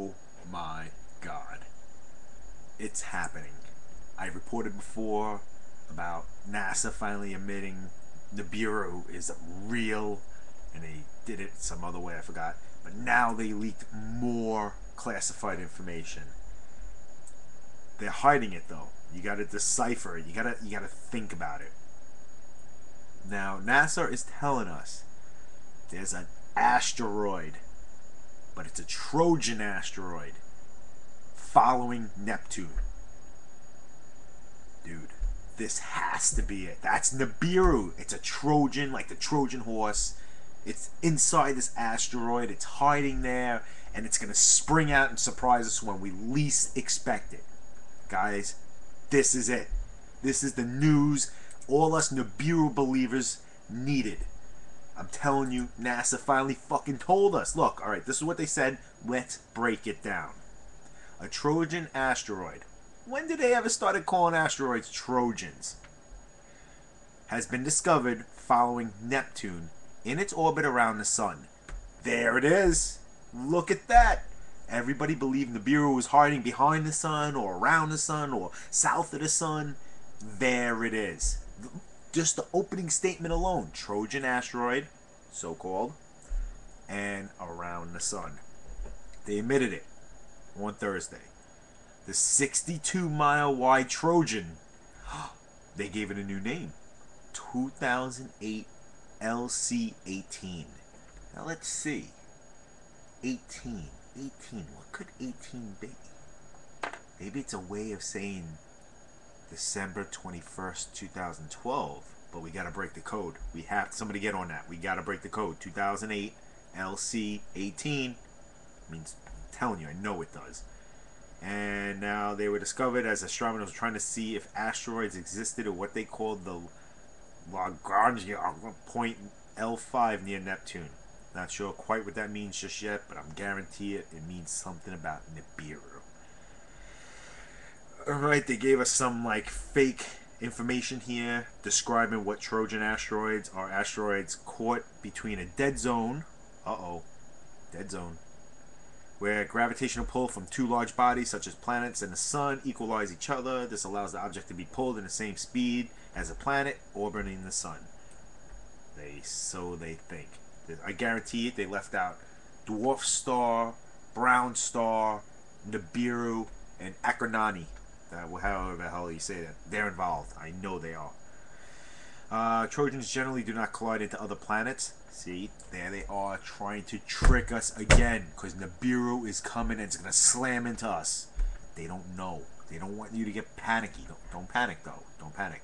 Oh my god. It's happening. I reported before about NASA finally admitting Nibiru is real and they did it some other way, I forgot. But now they leaked more classified information. They're hiding it though. You gotta decipher it. You gotta you gotta think about it. Now NASA is telling us there's an asteroid, but it's a Trojan asteroid following Neptune. Dude, this has to be it. That's Nibiru. It's a Trojan, like the Trojan horse. It's inside this asteroid. It's hiding there, and it's gonna spring out and surprise us when we least expect it. Guys, this is it. This is the news all us Nibiru believers needed. I'm telling you, NASA finally fucking told us. Look, alright, this is what they said. Let's break it down. A Trojan asteroid. When did they ever started calling asteroids Trojans? Has been discovered following Neptune in its orbit around the sun. There it is. Look at that. Everybody believed Nibiru was hiding behind the sun or around the sun or south of the sun. There it is. Just the opening statement alone Trojan asteroid, so called, and around the sun. They admitted it on Thursday. The 62 mile wide Trojan, they gave it a new name 2008 LC 18. Now let's see. 18. 18. What could 18 be? Maybe it's a way of saying December 21st, 2012. But we got to break the code. We have somebody get on that. We got to break the code. 2008 LC 18 means I'm telling you, I know it does. And now they were discovered as astronomers trying to see if asteroids existed or what they called the Lagrange uh, point L5 near Neptune. Not sure quite what that means just yet, but I'm guarantee it. It means something about Nibiru. Alright, they gave us some like fake information here describing what Trojan asteroids are asteroids caught between a dead zone. Uh oh. Dead zone. Where gravitational pull from two large bodies, such as planets and the sun, equalize each other. This allows the object to be pulled in the same speed as a planet orbiting the sun. They so they think. I guarantee it. They left out dwarf star, brown star, Nibiru, and Acarnani. That, however the hell you say that. They're involved. I know they are. Uh, Trojans generally do not collide into other planets. See, there they are trying to trick us again because Nibiru is coming and it's going to slam into us. They don't know. They don't want you to get panicky. Don't, don't panic, though. Don't panic.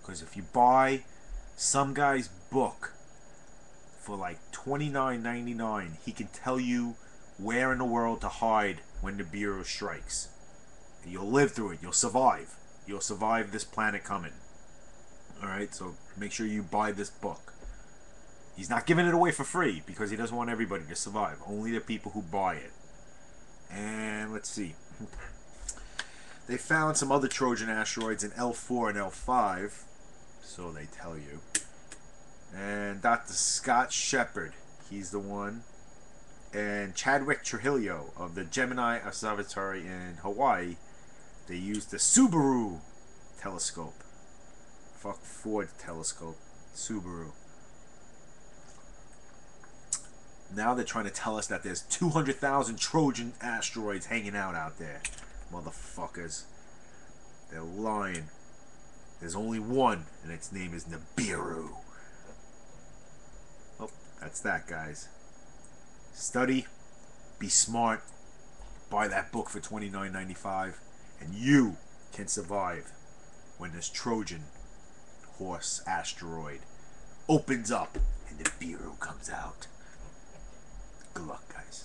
Because if you buy some guy's book for like $29.99, he can tell you where in the world to hide when Nibiru strikes. You'll live through it. You'll survive. You'll survive this planet coming. Alright, so make sure you buy this book. He's not giving it away for free because he doesn't want everybody to survive. Only the people who buy it. And let's see. They found some other Trojan asteroids in L4 and L5 so they tell you. And Dr. Scott Sheppard. he's the one. And Chadwick Trujillo of the Gemini Observatory in Hawaii, they used the Subaru telescope. Fuck Ford telescope. Subaru. Now they're trying to tell us that there's 200,000 Trojan asteroids hanging out out there. Motherfuckers. They're lying. There's only one, and its name is Nibiru. Oh, that's that, guys. Study, be smart, buy that book for $29.95, and you can survive when this Trojan horse asteroid opens up and the Nibiru comes out. Good luck, guys.